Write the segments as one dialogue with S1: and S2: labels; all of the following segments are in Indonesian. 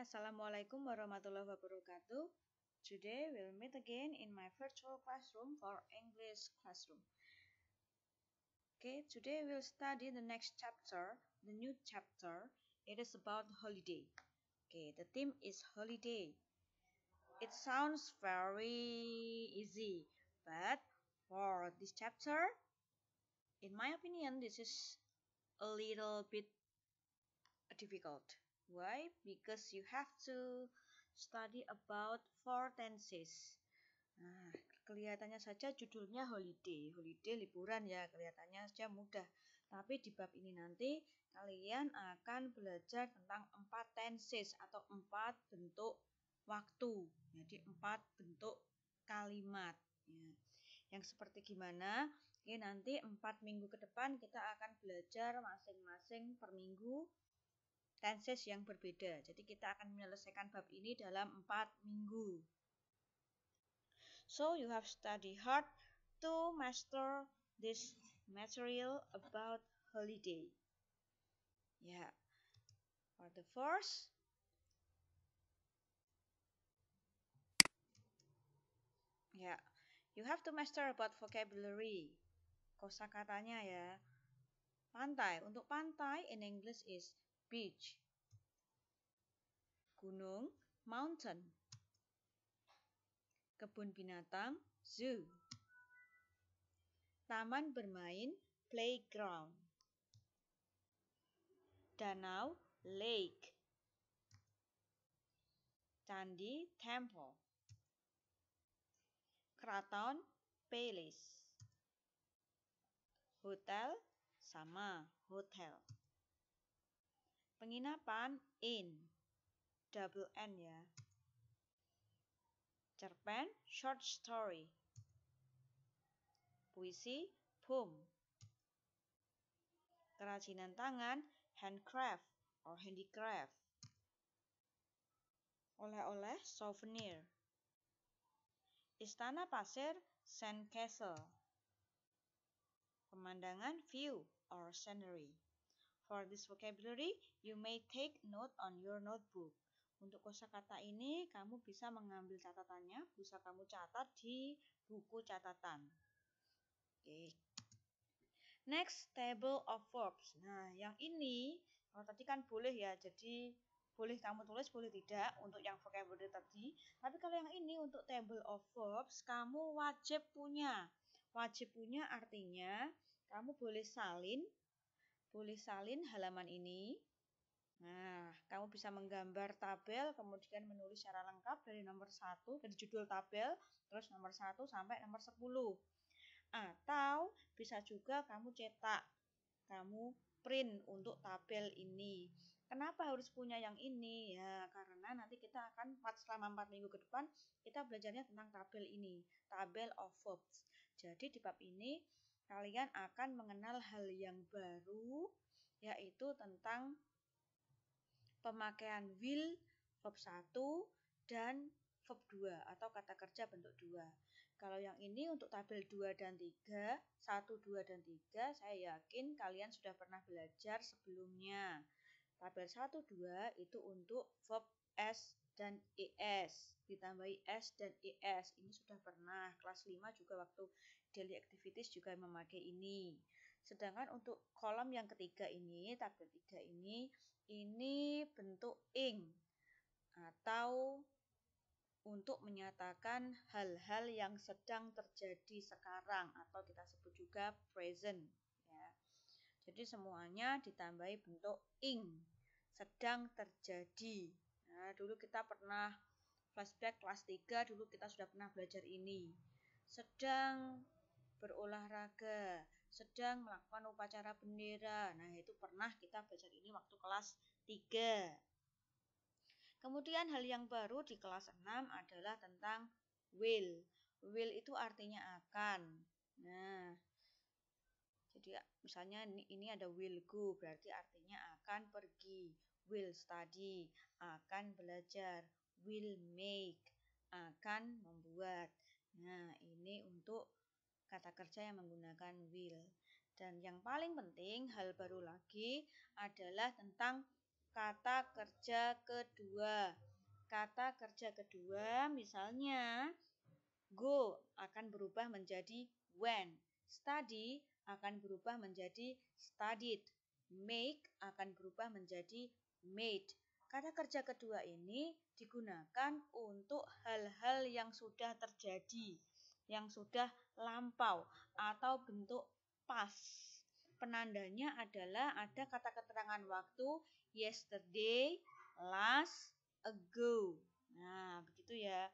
S1: Assalamualaikum warahmatullahi wabarakatuh. Today we'll meet again in my virtual classroom for English classroom. Okay, today we'll study the next chapter, the new chapter. It is about holiday. Okay, the theme is holiday. It sounds very easy, but for this chapter, in my opinion, this is a little bit difficult. Why? Because you have to study about four tenses. Nah, kelihatannya saja judulnya holiday. Holiday liburan ya, kelihatannya saja mudah. Tapi di bab ini nanti kalian akan belajar tentang empat tenses atau empat bentuk waktu. Jadi empat bentuk kalimat. Ya. Yang seperti gimana? Oke, nanti empat minggu ke depan kita akan belajar masing-masing per minggu tenses yang berbeda. Jadi kita akan menyelesaikan bab ini dalam empat minggu. So you have study hard to master this material about holiday. Yeah. For the first, yeah, you have to master about vocabulary. Kosakatanya ya. Pantai. Untuk pantai in English is beach. Gunung, mountain. Kebun binatang, zoo. Taman bermain, playground. Danau, lake. Candi, temple. Keraton, palace. Hotel, sama, hotel. Penginapan in. Double N ya. Cerpen short story. Puisi poem. Kerajinan tangan handcraft or handicraft. Oleh-oleh souvenir. Istana pasir sand castle. Pemandangan view or scenery. For this vocabulary, you may take note on your notebook. Untuk kosakata ini, kamu bisa mengambil catatannya, bisa kamu catat di buku catatan. Oke. Okay. Next, table of verbs. Nah, yang ini, kalau tadi kan boleh ya, jadi boleh kamu tulis, boleh tidak untuk yang vocabulary tadi. Tapi kalau yang ini untuk table of verbs, kamu wajib punya. Wajib punya artinya kamu boleh salin boleh salin halaman ini. Nah, kamu bisa menggambar tabel, kemudian menulis secara lengkap dari nomor 1, dari judul tabel, terus nomor 1 sampai nomor 10. Atau bisa juga kamu cetak, kamu print untuk tabel ini. Kenapa harus punya yang ini? Ya, karena nanti kita akan selama 4 minggu ke depan, kita belajarnya tentang tabel ini, tabel of verbs. Jadi di bab ini kalian akan mengenal hal yang baru yaitu tentang pemakaian will verb 1 dan verb 2 atau kata kerja bentuk 2. Kalau yang ini untuk tabel 2 dan 3, 1, 2 dan 3 saya yakin kalian sudah pernah belajar sebelumnya. Tabel 1, 2 itu untuk verb S dan ES ditambahi S dan ES ini sudah pernah kelas 5 juga waktu daily activities juga memakai ini sedangkan untuk kolom yang ketiga ini tabel 3 ini ini bentuk ing atau untuk menyatakan hal-hal yang sedang terjadi sekarang atau kita sebut juga present ya. Jadi semuanya ditambahi bentuk ing sedang terjadi Nah, dulu kita pernah flashback kelas 3, dulu kita sudah pernah belajar ini. Sedang berolahraga, sedang melakukan upacara bendera. Nah, itu pernah kita belajar ini waktu kelas 3. Kemudian hal yang baru di kelas 6 adalah tentang will. Will itu artinya akan. Nah, jadi misalnya ini ada will go berarti artinya akan pergi will study, akan belajar, will make, akan membuat. Nah, ini untuk kata kerja yang menggunakan will. Dan yang paling penting, hal baru lagi adalah tentang kata kerja kedua. Kata kerja kedua misalnya go akan berubah menjadi when. Study akan berubah menjadi studied. Make akan berubah menjadi made. Kata kerja kedua ini digunakan untuk hal-hal yang sudah terjadi, yang sudah lampau atau bentuk pas. Penandanya adalah ada kata keterangan waktu yesterday, last, ago. Nah, begitu ya.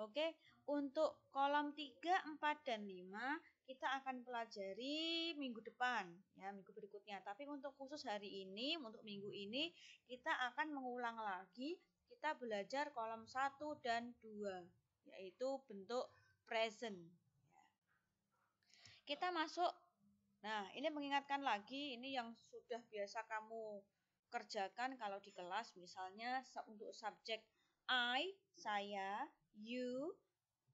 S1: Oke, untuk kolom 3, 4, dan 5 kita akan pelajari minggu depan ya minggu berikutnya tapi untuk khusus hari ini untuk minggu ini kita akan mengulang lagi kita belajar kolom 1 dan 2 yaitu bentuk present kita masuk nah ini mengingatkan lagi ini yang sudah biasa kamu kerjakan kalau di kelas misalnya untuk subjek I saya you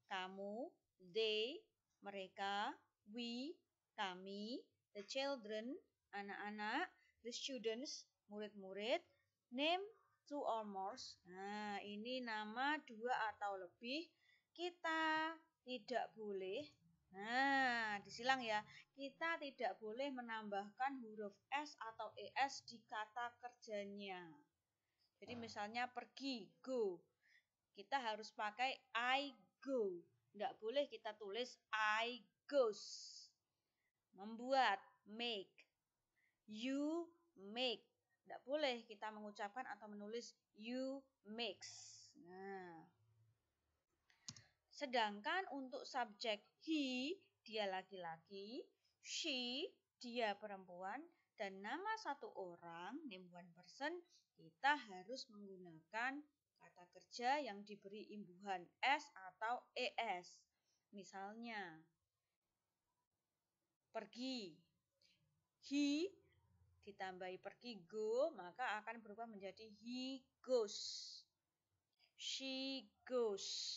S1: kamu they mereka we, kami, the children, anak-anak, the students, murid-murid, name two or more. Nah, ini nama dua atau lebih. Kita tidak boleh Nah, disilang ya. Kita tidak boleh menambahkan huruf S atau ES di kata kerjanya. Jadi misalnya pergi, go. Kita harus pakai I go. Tidak boleh kita tulis I goes. Membuat, make. You make. Tidak boleh kita mengucapkan atau menulis you makes. Nah. Sedangkan untuk subjek he, dia laki-laki, she, dia perempuan, dan nama satu orang, name one person, kita harus menggunakan kata kerja yang diberi imbuhan S atau ES. Misalnya, pergi. He ditambahi pergi go, maka akan berubah menjadi he goes. She goes.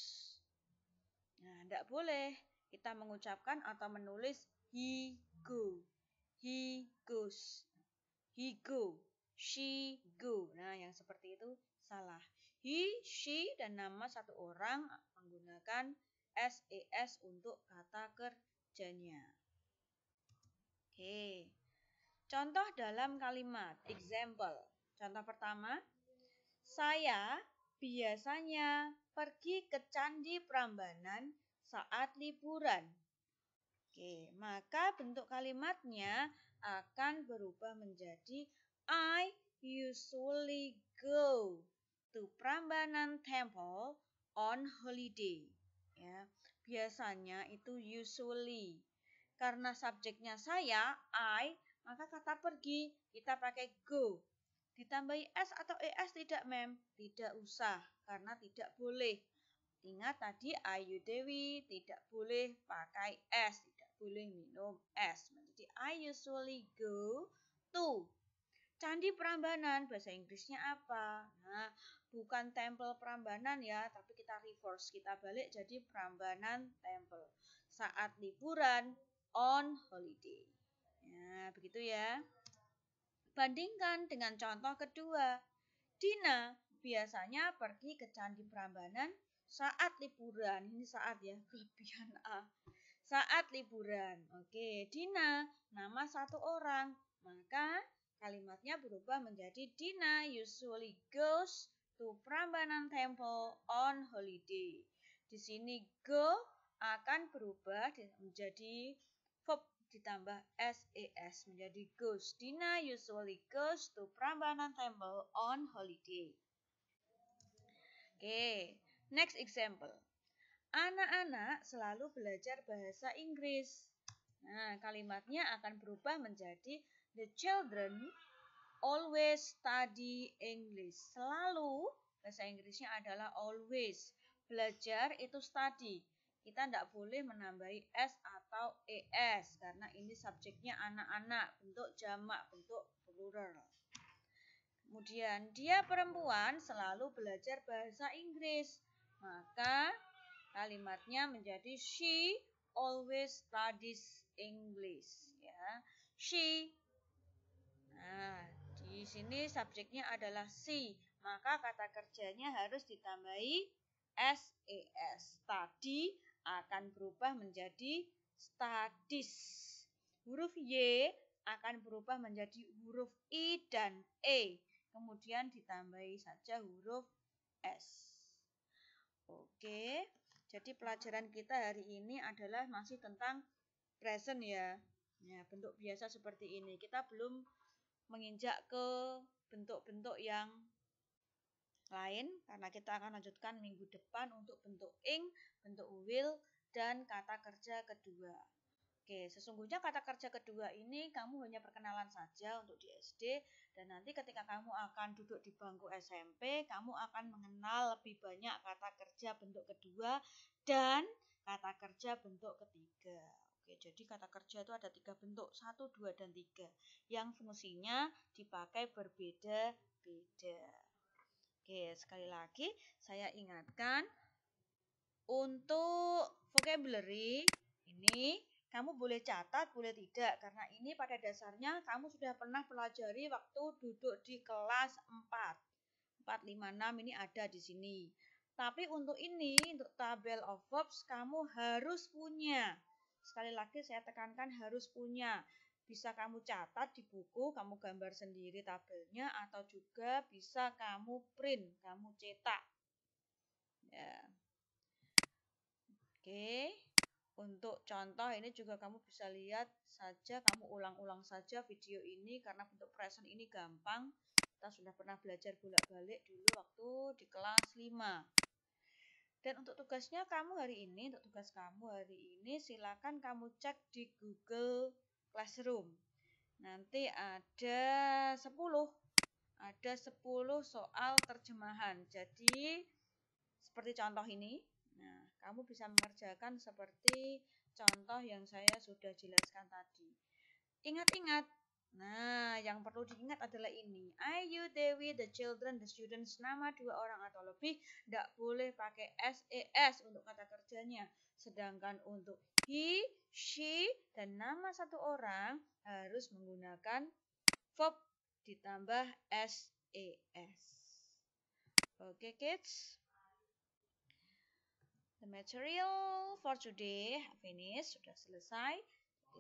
S1: Tidak boleh kita mengucapkan atau menulis he go. He goes. He go. She go. Nah, yang seperti itu salah. He, she, dan nama satu orang menggunakan SES untuk kata kerjanya. Oke. Contoh dalam kalimat. Example. Contoh pertama. Saya biasanya pergi ke Candi Prambanan saat liburan. Oke, maka bentuk kalimatnya akan berubah menjadi I usually go to Prambanan Temple on holiday. Ya, biasanya itu usually. Karena subjeknya saya, I, maka kata pergi kita pakai go. Ditambahi S atau ES tidak, Mem? Tidak usah, karena tidak boleh. Ingat tadi Ayu Dewi tidak boleh pakai S, tidak boleh minum S. Jadi I usually go to Candi Prambanan, bahasa Inggrisnya apa? Nah, bukan Temple Prambanan ya, tapi kita reverse, kita balik jadi Prambanan Temple. Saat liburan, on holiday. Ya, begitu ya. Bandingkan dengan contoh kedua. Dina biasanya pergi ke Candi Prambanan saat liburan. Ini saat ya, kelebihan A. Saat liburan. Oke, Dina nama satu orang. Maka kalimatnya berubah menjadi Dina usually goes to Prambanan Temple on holiday. Di sini go akan berubah menjadi verb ditambah SES menjadi goes. Dina usually goes to Prambanan Temple on holiday. Oke, okay. Next example. Anak-anak selalu belajar bahasa Inggris. Nah, kalimatnya akan berubah menjadi the children always study English. Selalu bahasa Inggrisnya adalah always. Belajar itu study kita tidak boleh menambahi S atau ES karena ini subjeknya anak-anak, bentuk jamak, bentuk plural. Kemudian dia perempuan selalu belajar bahasa Inggris. Maka kalimatnya menjadi she always studies English ya. She Nah, Di sini subjeknya adalah si, maka kata kerjanya harus ditambahi SES. Tadi akan berubah menjadi studies. Huruf Y akan berubah menjadi huruf I dan E. Kemudian ditambahi saja huruf S. Oke, jadi pelajaran kita hari ini adalah masih tentang present ya. Ya, bentuk biasa seperti ini. Kita belum menginjak ke bentuk-bentuk yang lain karena kita akan lanjutkan minggu depan untuk bentuk ing, bentuk will, dan kata kerja kedua. Oke, sesungguhnya kata kerja kedua ini kamu hanya perkenalan saja untuk di SD dan nanti ketika kamu akan duduk di bangku SMP, kamu akan mengenal lebih banyak kata kerja bentuk kedua dan kata kerja bentuk ketiga. Oke, jadi kata kerja itu ada tiga bentuk, satu, dua, dan tiga, yang fungsinya dipakai berbeda-beda. Oke, sekali lagi saya ingatkan untuk vocabulary ini kamu boleh catat, boleh tidak karena ini pada dasarnya kamu sudah pernah pelajari waktu duduk di kelas 4. 4 5 6 ini ada di sini. Tapi untuk ini, untuk tabel of verbs kamu harus punya. Sekali lagi saya tekankan harus punya. Bisa kamu catat di buku, kamu gambar sendiri tabelnya atau juga bisa kamu print, kamu cetak. Ya. Oke. Untuk contoh ini juga kamu bisa lihat saja, kamu ulang-ulang saja video ini karena bentuk present ini gampang. Kita sudah pernah belajar bolak-balik dulu waktu di kelas 5. Dan untuk tugasnya kamu hari ini, untuk tugas kamu hari ini silakan kamu cek di Google Classroom. Nanti ada 10 ada 10 soal terjemahan. Jadi seperti contoh ini. Kamu bisa mengerjakan seperti contoh yang saya sudah jelaskan tadi. Ingat-ingat, Nah, yang perlu diingat adalah ini. I, you, Dewi, the children, the students, nama dua orang atau lebih tidak boleh pakai SES untuk kata kerjanya. Sedangkan untuk he, she, dan nama satu orang harus menggunakan verb ditambah SES. Oke, okay, kids. Material for today finish sudah selesai.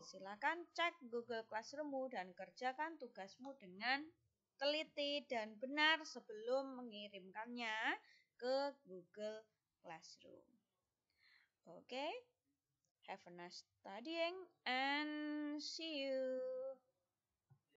S1: Silakan cek Google Classroommu dan kerjakan tugasmu dengan teliti dan benar sebelum mengirimkannya ke Google Classroom. Oke, have a nice studying and see you.